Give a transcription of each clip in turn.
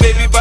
baby.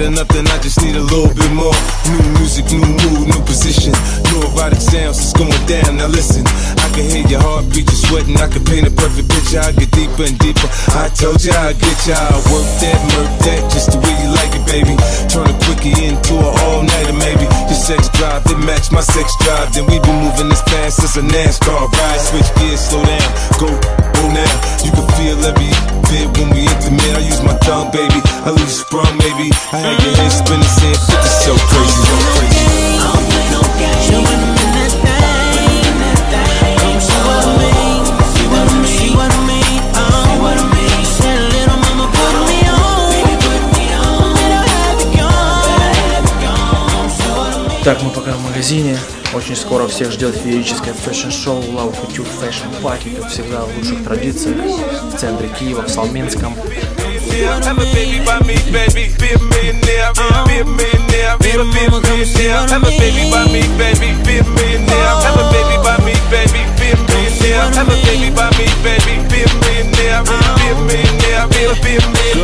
Had enough, then I just need a little bit more. New music, new mood, new position. New erotic sounds, it's going down. Now listen, I can hear your heartbeat, you're sweating. I can paint a perfect picture. I get deeper and deeper. I told you I'd get you. I work that, murk that, just the way you like it, baby. Turn a quickie into an all-nighter, maybe. Sex drive, it match my sex drive. Then we been moving this fast as a NASCAR ride. Switch gears, slow down, go, go now. You can feel every bit when we intimate. I use my tongue, baby. I you sprung, maybe. I had your head spinning, Так, мы пока в магазине. Очень скоро всех ждет феерическое фэшн-шоу Love Couture Fashion Party, как всегда в лучших традициях, в центре Киева, в Салминском.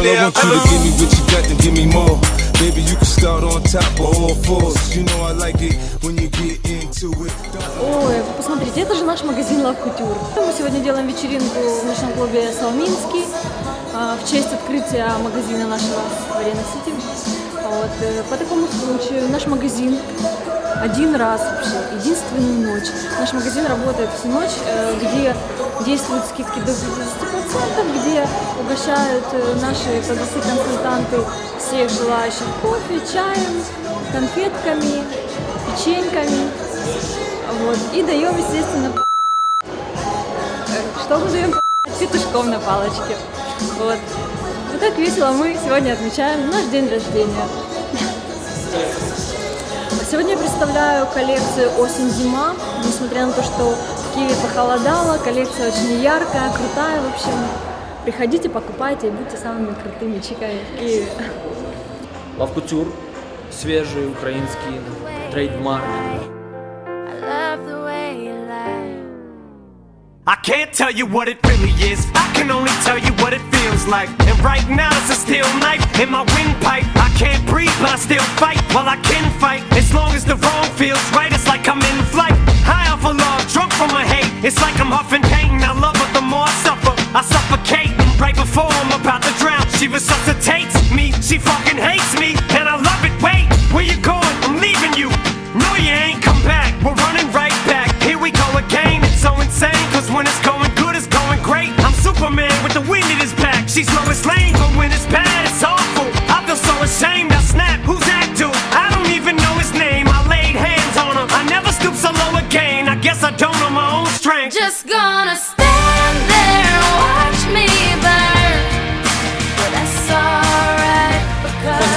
Girl, I want you to give me what you got, top of all. You know I like it when you get into it. Ой, посмотрите, это же наш магазин Love Couture. Мы сегодня делаем вечеринку в ночном клубе Салминский а, в честь открытия магазина нашего в Арена Сити. Вот, э, по такому случаю наш магазин один раз вообще, единственную ночь. Наш магазин работает всю ночь, э, где действуют скидки до 50%, где угощают э, наши продавцы-консультанты всех желающих кофе, чаем, конфетками, печеньками. Вот. И даем, естественно, что мы даем? Петушком на палочке. Вот. Вот так весело мы сегодня отмечаем наш день рождения. Сегодня я представляю коллекцию осень-зима. Несмотря на то, что в Киеве похолодало, коллекция очень яркая, крутая, в общем. Приходите, покупайте и будьте самыми крутыми чиками в Киеве. Love Couture, свежий украинский трейдмарк. I can't tell you what it really is. I can only tell you what it feels like. And right now it's a steel knife in my windpipe. I can't breathe, but I still fight. Well, I can fight as long as the wrong feels right. It's like I'm in flight, high off of love, drunk from my hate. It's like I'm huffing pain. I love her the more I suffer. I suffocate And right before I'm about to drown. She resuscitates me. She fucking hates me, she's low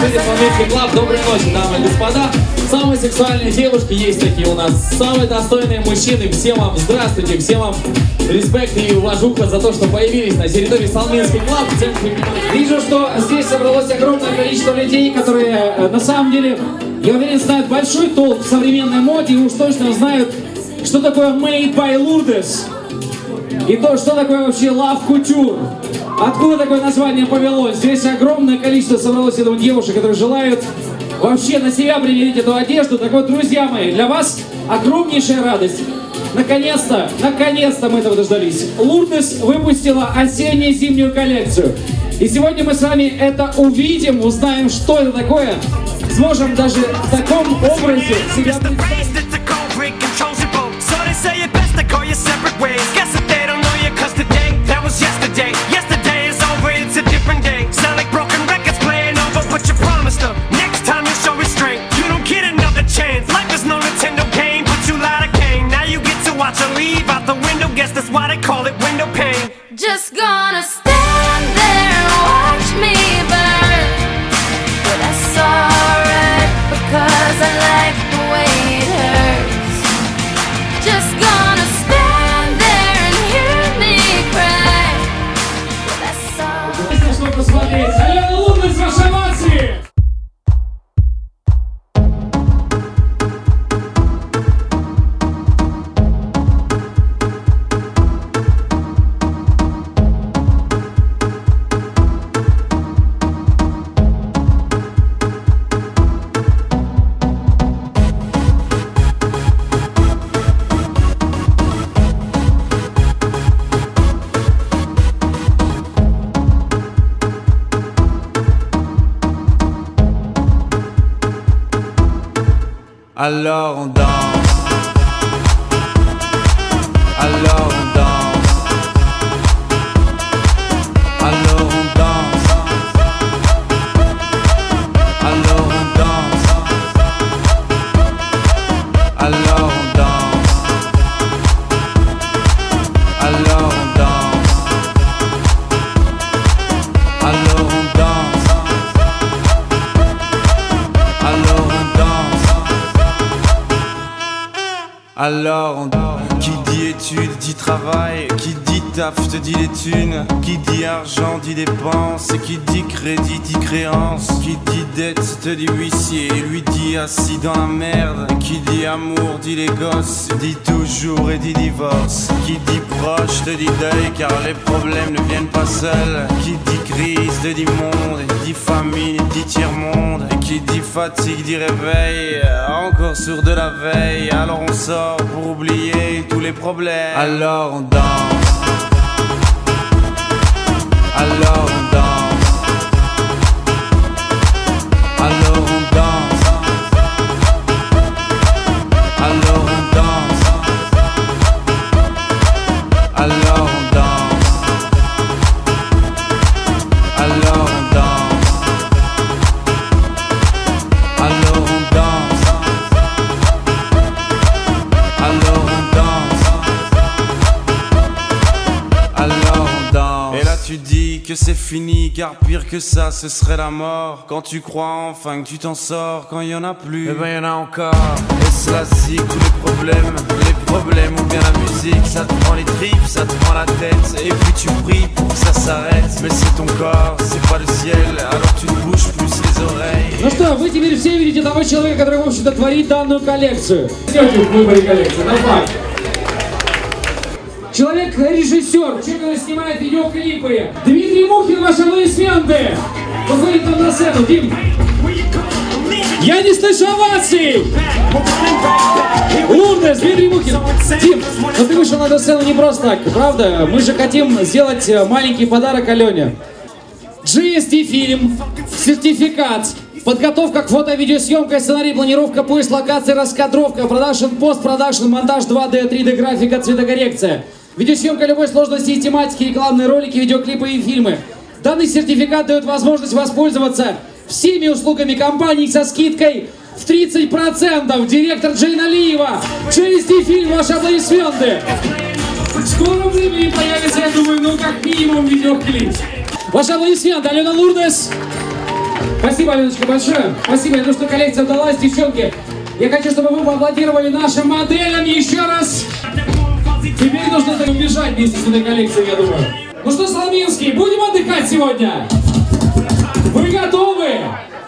Because Славянский клуб, доброй ночи, дамы и господа. Самые сексуальные девушки есть такие у нас. Самые достойные мужчины. Всем вам здравствуйте, всем вам респект и уважуха за то, что появились на территории Салминский внимания. Вижу, что здесь собралось огромное количество людей, которые э, на самом деле, я уверен, знают большой толк в современной моде и уж точно знают, что такое Made by Lourdes. И то, что такое вообще Love Couture. Откуда такое название повелось? Здесь огромное количество собралось, думаю, девушек, которые желают вообще на себя примерить эту одежду. Так вот, друзья мои, для вас огромнейшая радость. Наконец-то, наконец-то мы этого дождались. Лурдес выпустила осенне-зимнюю коллекцию. И сегодня мы с вами это увидим, узнаем, что это такое. сможем даже в таком образе себя представить. Alors on danse. Alors on danse. Alors on études dit travail. Qui dit taf te dit les thunes. Qui dit argent dit dépenses. Et qui dit crédit dit créance. Qui dit dette te dit huissier. Lui dit assis dans la merde. Qui dit amour dit les gosses. Dit toujours et dit divorce. Qui dit proche te dit deuil. Car les problèmes ne viennent pas seuls. Qui dit crise te dit monde. Dit famine dit tiers-monde. Et qui dit fatigue dit réveil. Encore sourd de la veille. Alors on sort pour oublier tous les problèmes Alors on danse. Alors on danse. Alors on que c'est fini Car pire que ça ce serait la mort Quand tu crois enfin que tu t'en sors Quand il y en a plus Eh ben y en a encore Et cela zig tous les problèmes Les problèmes ou bien la musique Ça te prend les tripes, ça te prend la tête Et puis tu pries pour que ça s'arrête Mais c'est ton corps, c'est pas le ciel Alors tu te bouges plus les oreilles Ну что, вы теперь все видите того человека, который, в общем-то, творит данную коллекцию. Идете в выборе коллекции, на факт. Человек-режиссер, человек, снимает видеоклипы. Дмитрий Мухин, ваши аплодисменты. Выходит нам на сцену, Дим. Я не слышу оваций! Лурдес, Дмитрий Мухин. Дим, ну ты вышел на эту сцену не просто так, правда? Мы же хотим сделать э, маленький подарок Алене. GSD фильм, сертификат, подготовка к фото- и видеосъемка, сценарий, планировка, поиск локации, раскадровка, продакшн, постпродакшн, монтаж 2D, 3D графика, цветокоррекция. Видеосъемка любой сложности и тематики, рекламные ролики, видеоклипы и фильмы. Данный сертификат дает возможность воспользоваться всеми услугами компании со скидкой в 30%. Директор Джейн Алиева. GSD фильм, ваши аплодисменты. В скором времени появится, я думаю, ну как минимум видеоклип. Ваши аплодисменты, Алена Лурдес. Спасибо, Аленочка, большое. Спасибо, я думаю, что коллекция удалась, девчонки. Я хочу, чтобы вы поаплодировали нашим моделям еще раз. Теперь нужно так убежать вместе с этой коллекцией, я думаю. Ну что, Соломинский, будем отдыхать сегодня? Вы готовы?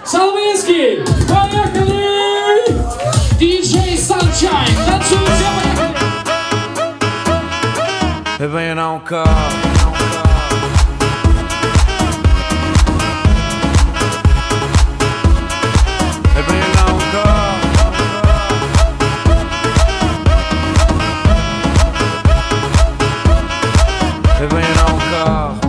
Соломинский, поехали! Диджей Sunshine, танцуем все, поехали! Eh Eh bien encore